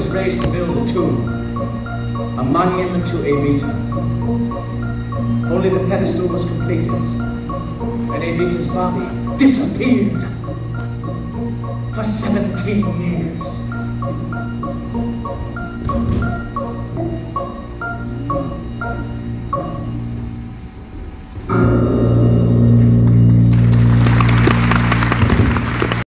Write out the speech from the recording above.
was raised to build a tomb, a monument to Evita. Only the pedestal was completed, and Evita's body disappeared for 17 years.